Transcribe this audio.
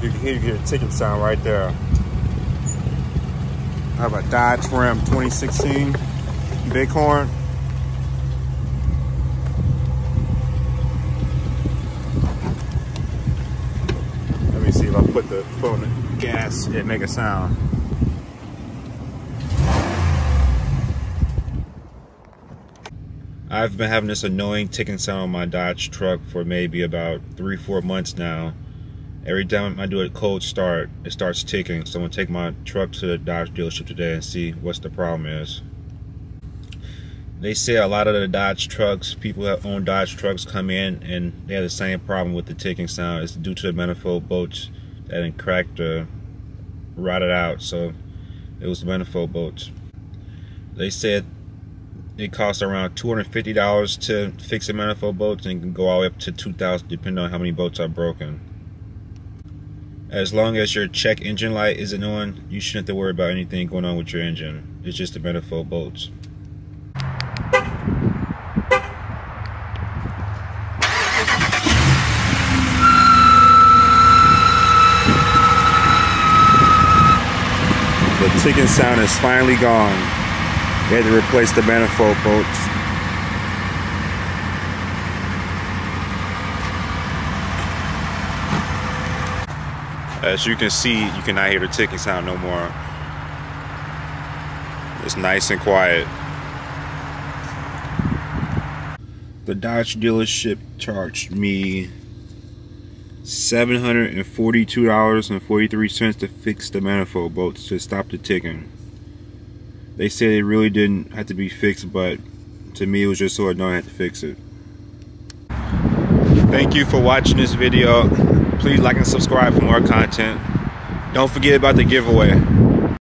here you get a ticking sound right there. I have a Dodge Ram 2016 Bighorn. Let me see if I put the on the gas, it make a sound. I've been having this annoying ticking sound on my Dodge truck for maybe about three, four months now. Every time I do a cold start, it starts ticking. So I'm gonna take my truck to the Dodge dealership today and see what's the problem is. They say a lot of the Dodge trucks, people that own Dodge trucks come in and they have the same problem with the ticking sound. It's due to the manifold bolts that cracked or rotted out. So it was the manifold bolts. They said it costs around $250 to fix a manifold bolts and can go all the way up to 2000 depending on how many bolts are broken. As long as your check engine light isn't on, you shouldn't have to worry about anything going on with your engine. It's just the manifold bolts. The ticking sound is finally gone. They had to replace the manifold bolts. Uh, As you can see, you cannot hear the ticking sound no more. It's nice and quiet. The Dodge dealership charged me $742.43 to fix the manifold bolts to stop the ticking. They said it really didn't have to be fixed, but to me it was just so I had to fix it. Thank you for watching this video. Please like and subscribe for more content. Don't forget about the giveaway.